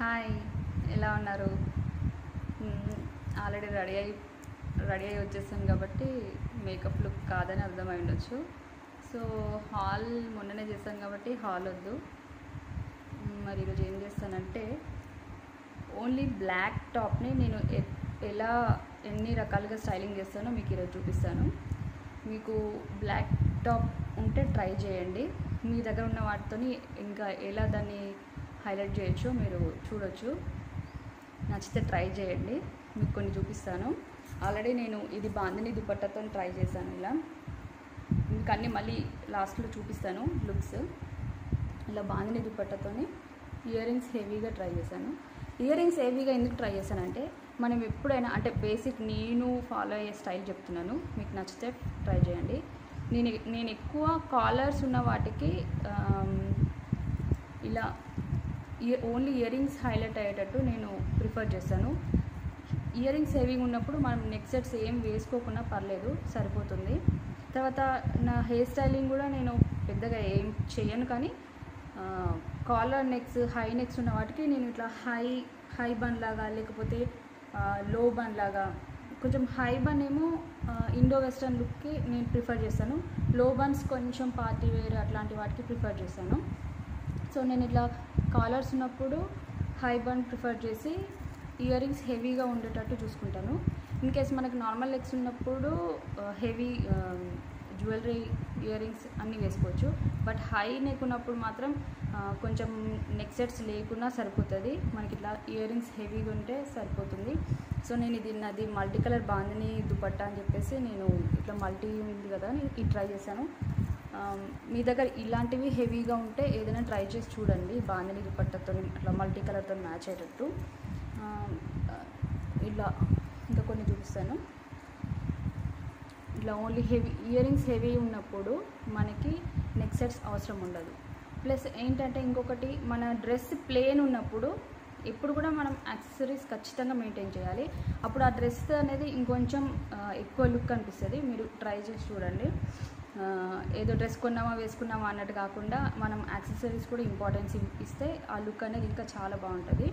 Hi ఎలా ఉన్నారు? Already ready అయి రెడీ అయి వచ్చేసాను కాబట్టి మేకప్ లుక్ కాదని అర్థమై ఉండొచ్చు సో హాల్ మొన్ననే చేశాను కాబట్టి హాల్ వద్దు. మరి ఈరోజు ఏం చేస్తానంటే ఓన్లీ బ్లాక్ టాప్ని నేను ఎ- ఎలా ఎన్ని రకాలుగా స్టైలింగ్ చేస్తానో మీకు ఈరోజు చూపిస్తాను. మీకు బ్లాక్ టాప్ ఉంటే ట్రై చేయండి. మీ దగ్గర ఉన్న వాటితో ఇంకా ఎలా దాన్ని హైలైట్ చేయొచ్చు మీరు చూడొచ్చు. నచ్చితే ట్రై చేయండి మీకు కొన్ని చూపిస్తాను. ఆల్రెడీ నేను ఇది బాందిని దుపట్టతో ట్రై చేశాను ఇలా. మీకు అన్నీ మళ్ళీ లాస్ట్లో చూపిస్తాను లుక్స్. ఇలా బాందిని దుపట్టతోని ఇయర్ రింగ్స్ హెవీగా ట్రై చేశాను. ఇయర్ రింగ్స్ హెవీగా ఎందుకు ట్రై చేశానంటే మనం ఎప్పుడైనా అంటే బేసిక్ నేను ఫాలో అయ్యే స్టైల్ చెప్తున్నాను మీకు నచ్చితే ట్రై చేయండి. నేను నేను ఎక్కువ కాలర్స్ ఉన్న వాటికి ఇలా ఓన్లీ ఇయర్ రింగ్స్ హైలైట్ అయ్యేటట్టు నేను ప్రిఫర్ చేస్తాను ఇయర్ రింగ్స్ హెవీగా ఉన్నప్పుడు మనం నెక్ సెట్స్ ఏం వేసుకోకుండా పర్లేదు సరిపోతుంది. తర్వాత నా హెయిర్ స్టైలింగ్ కూడా నేను పెద్దగా ఏం చేయను కానీ కాలర్ నెక్స్ హై నెక్స్ ఉన్న వాటికి నేను ఇట్లా హై హై బన్ లాగా లేకపోతే లో బన్ లాగా కొంచెం హై బన్ ఏమో ఇండో వెస్టర్న్ లుక్కి నేను ప్రిఫర్ చేస్తాను లో బన్స్ కొంచెం పార్టీ వేర్ అట్లాంటి వాటికి ప్రిఫర్ చేస్తాను సో నేను ఇట్లా కాలర్స్ ఉన్నప్పుడు హై బన్ ప్రిఫర్ చేసి ఇయర్ రింగ్స్ హెవీగా ఉండేటట్టు చూసుకుంటాను. ఇన్ కేస్ మనకు నార్మల్ లెగ్స్ ఉన్నప్పుడు హెవీ జ్యువెలరీ ఇయర్ రింగ్స్ అన్నీ వేసుకోవచ్చు. బట్ హై నెక్ ఉన్నప్పుడు మాత్రం కొంచెం నెక్ సెట్స్ లేకున్నా సరిపోతుంది. మనకి ఇట్లా ఇయర్ రింగ్స్ హెవీగా ఉంటే సరిపోతుంది. సో నేను ఇది నాది మల్టీ కలర్ బాందని దుపట్టా అని చెప్పేసి నేను ఇట్లా మల్టీ ఉంది కదా ఇది ట్రై చేశాను. మీ దగ్గర ఇలాంటివి హెవీగా ఉంటే ఏదైనా ట్రై చేసి చూడండి. బాందని దుపట్టతో అట్లా మల్టీ కలర్తో మ్యాచ్ అయ్యేటట్టు. ఇలా ఇంకా కొన్ని చూపిస్తాను. ఇట్లా only heavy earrings heavy ఉన్నప్పుడు మనకి నెక్ సెట్స్ అవసరం ఉండదు. ప్లస్ ఏంటంటే ఇంకొకటి మన డ్రెస్ ప్లేన్ ఉన్నప్పుడు ఎప్పుడు కూడా మనం యాక్సెసరీస్ ఖచ్చితంగా మెయింటైన్ చేయాలి. అప్పుడు ఆ డ్రెస్ అనేది ఇంకొంచెం ఎక్కువ లుక్ అనిపిస్తుంది. మీరు ట్రై చేసి చూడండి. ఏదో డ్రెస్ కొన్నామా వేసుకున్నామా అన్నట్టు కాకుండా మనం యాక్సెసరీస్ కూడా ఇంపార్టెన్స్ ఇస్తే ఆ లుక్ అనేది ఇంకా చాలా బాగుంటుంది.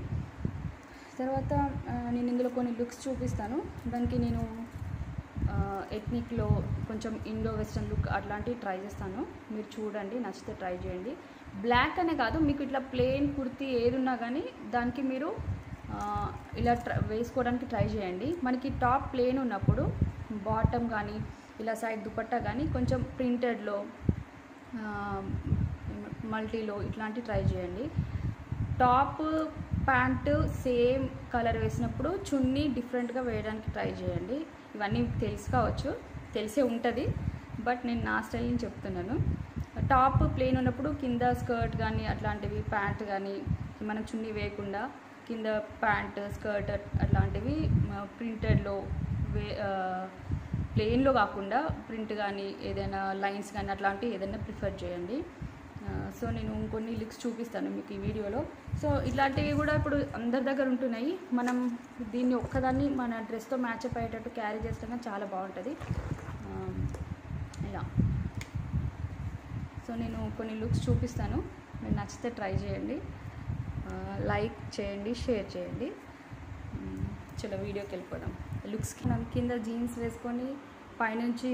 తర్వాత నేను ఇందులో కొన్ని లుక్స్ చూపిస్తాను. దానికి నేను ఎథ్నిక్లో కొంచెం ఇండో వెస్ట్రన్ లుక్ అట్లాంటివి ట్రై చేస్తాను. మీరు చూడండి నచ్చితే ట్రై చేయండి. బ్లాక్ అనే కాదు మీకు ఇట్లా ప్లెయిన్ కుర్తి ఏది ఉన్నా కానీ దానికి మీరు ఇలా ట్ర వేసుకోవడానికి ట్రై చేయండి. మనకి టాప్ ప్లెయిన్ ఉన్నప్పుడు బాటమ్ కానీ ఇలా సైడ్ దుపట్టా కానీ కొంచెం ప్రింటెడ్లో మల్టీలో ఇట్లాంటివి ట్రై చేయండి. టాప్ ప్యాంటు సేమ్ కలర్ వేసినప్పుడు చున్నీ డిఫరెంట్గా వేయడానికి ట్రై చేయండి. ఇవన్నీ తెలుసుకోవచ్చు తెలుసు కావచ్చు తెలిసే ఉంటుంది బట్ నేను నా స్టైల్ని చెప్తున్నాను. టాప్ ప్లేన్ ఉన్నప్పుడు కింద స్కర్ట్ కానీ అట్లాంటివి ప్యాంట్ కానీ మనం చున్నీ వేయకుండా కింద ప్యాంట్ స్కర్ట్ అట్లాంటివి ప్రింటెడ్లో వే ప్లెయిన్లో కాకుండా ప్రింట్ కానీ ఏదైనా లైన్స్ కానీ అట్లాంటివి ఏదైనా ప్రిఫర్ చేయండి. సో నేను ఇంకొన్ని లిక్స్ చూపిస్తాను మీకు ఈ వీడియోలో. సో ఇట్లాంటివి కూడా ఇప్పుడు అందరి దగ్గర ఉంటున్నాయి. మనం దీన్ని ఒక్కదాన్ని మన డ్రెస్తో మ్యాచప్ అయ్యేటట్టు క్యారీ చేస్తే చాలా బాగుంటుంది. ఇలా సో నేను కొన్ని లుక్స్ చూపిస్తాను. మీరు నచ్చితే ట్రై చేయండి. లైక్ చేయండి షేర్ చేయండి. చలో వీడియోకి వెళ్ళిపోదాం. లుక్స్కి మనం కింద జీన్స్ వేసుకొని పైనుంచి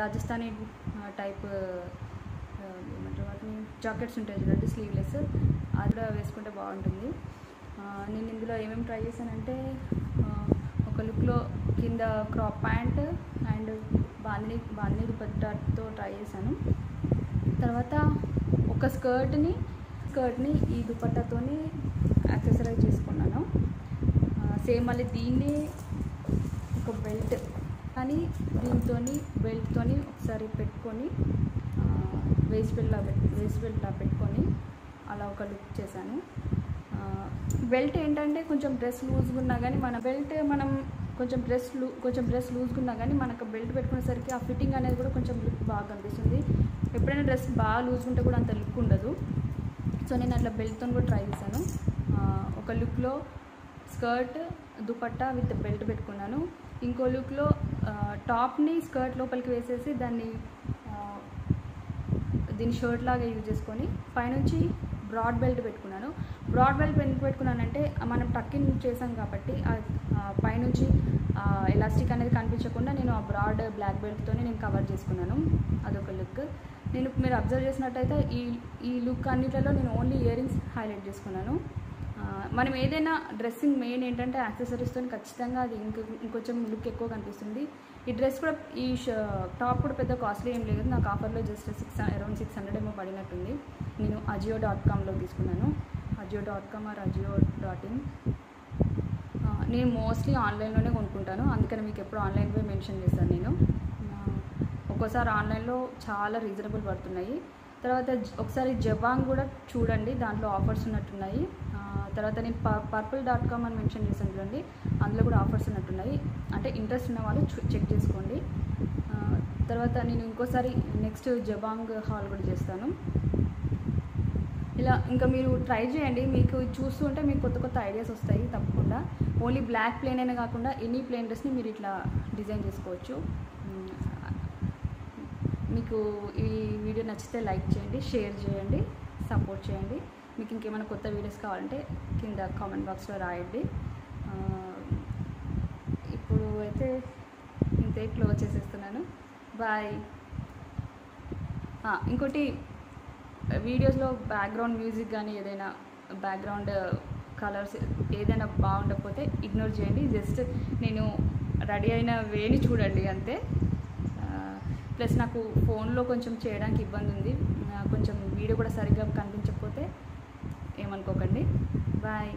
రాజస్థానీ టైప్ ఏమంటారు వాటిని జాకెట్స్ ఉంటాయి చూడండి స్లీవ్లెస్. అది కూడా వేసుకుంటే బాగుంటుంది. నేను ఇందులో ఏమేమి ట్రై చేశానంటే ఒక లుక్లో కింద crop pant and bandhani bandhani దుపట్టాతో try చేశాను. తర్వాత ఒక స్కర్ట్ని స్కర్ట్ని ఈ దుపట్టాతోని యాక్సెసరైజ్ చేసుకున్నాను. సేమ్ మళ్ళీ దీన్ని ఒక బెల్ట్ కానీ దీంతో బెల్ట్తోని ఒకసారి పెట్టుకొని వేస్ట్ బెల్ట్లా వేస్ట్ బెల్ట్లా పెట్టుకొని అలా ఒక లుక్ చేశాను. బెల్ట్ ఏంటంటే కొంచెం డ్రెస్ లూజ్గా ఉన్నా కానీ మన బెల్ట్ మనం కొంచెం డ్రెస్ లూ కొంచెం డ్రెస్ లూజ్గా ఉన్నా కానీ మనకు బెల్ట్ పెట్టుకునేసరికి ఆ ఫిట్టింగ్ అనేది కూడా కొంచెం లుక్ బాగా కనిపిస్తుంది. ఎప్పుడైనా డ్రెస్ బాగా లూజ్ ఉంటే కూడా అంత లుక్ ఉండదు. సో నేను అట్లా బెల్ట్తో కూడా ట్రై చేశాను. ఒక లుక్లో స్కర్ట్ దుపట్టా విత్ బెల్ట్ పెట్టుకున్నాను. ఇంకో లుక్లో టాప్ని స్కర్ట్ లోపలికి వేసేసి దాన్ని దీని షర్ట్ లాగా యూజ్ చేసుకొని పైనుంచి బ్రాడ్ బెల్ట్ పెట్టుకున్నాను. బ్రాడ్ బెల్ట్ ఎందుకు పెట్టుకున్నానంటే మనం టక్కింగ్ చేసాం కాబట్టి పైనుంచి ఎలాస్టిక్ అనేది కనిపించకుండా నేను ఆ బ్రాడ్ బ్లాక్ బెల్ట్తోనే నేను కవర్ చేసుకున్నాను. అదొక లుక్. నేను మీరు అబ్జర్వ్ చేసినట్టయితే ఈ ఈ లుక్ అన్నిట్లలో నేను ఓన్లీ ఇయర్ రింగ్స్ హైలైట్ చేసుకున్నాను. మనం ఏదైనా డ్రెస్సింగ్ మెయిన్ ఏంటంటే యాక్సెసరీస్తో ఖచ్చితంగా అది ఇంక ఇంకొంచెం లుక్ ఎక్కువ కనిపిస్తుంది. ఈ డ్రెస్ కూడా ఈ టాప్ కూడా పెద్ద కాస్ట్లీ ఏం లేదు. నాకు ఆఫర్లో just six around six hundred ఏమో పడినట్టుంది. నేను అజియో డాట్ కామ్లో తీసుకున్నాను. Ajio dot com or Ajio dot in. నేను మోస్ట్లీ ఆన్లైన్లోనే కొనుక్కుంటాను. అందుకని మీకు ఎప్పుడు ఆన్లైన్ పోయి మెన్షన్ చేస్తాను నేను. ఒక్కోసారి ఆన్లైన్లో చాలా రీజనబుల్ పడుతున్నాయి. తర్వాత ఒకసారి జబాంగ్ కూడా చూడండి దాంట్లో ఆఫర్స్ ఉన్నట్టున్నాయి. తర్వాత నేను ప పర్పుల్ డాట్ కామ్ అని మెన్షన్ చేశాను చూడండి అందులో కూడా ఆఫర్స్ ఉన్నట్టున్నాయి. అంటే ఇంట్రెస్ట్ ఉన్న వాళ్ళు చెక్ చేసుకోండి. తర్వాత నేను ఇంకోసారి నెక్స్ట్ జబాంగ్ హాల్ కూడా చేస్తాను. ఇలా ఇంకా మీరు ట్రై చేయండి మీకు చూస్తుంటే మీకు కొత్త కొత్త ఐడియాస్ వస్తాయి తప్పకుండా. ఓన్లీ బ్లాక్ ప్లేన్ అయినా కాకుండా ఎనీ ప్లేన్ డ్రెస్ని మీరు ఇట్లా డిజైన్ చేసుకోవచ్చు. మీకు ఈ వీడియో నచ్చితే లైక్ చేయండి షేర్ చేయండి సపోర్ట్ చేయండి. మీకు ఇంకేమైనా కొత్త వీడియోస్ కావాలంటే కింద కామెంట్ బాక్స్లో రాయండి. ఇప్పుడు అయితే ఇంతే క్లోజ్ చేసేస్తున్నాను. బాయ్. ఇంకోటి వీడియోస్లో బ్యాక్గ్రౌండ్ మ్యూజిక్ కానీ ఏదైనా బ్యాక్గ్రౌండ్ కలర్స్ ఏదైనా బాగుండకపోతే ఇగ్నోర్ చేయండి. జస్ట్ నేను రెడీ అయిన వేని చూడండి అంతే. ప్లస్ నాకు ఫోన్లో కొంచెం చేయడానికి ఇబ్బంది ఉంది. కొంచెం వీడియో కూడా సరిగ్గా కనిపించకపోతే ఏమనుకోకండి. బాయ్.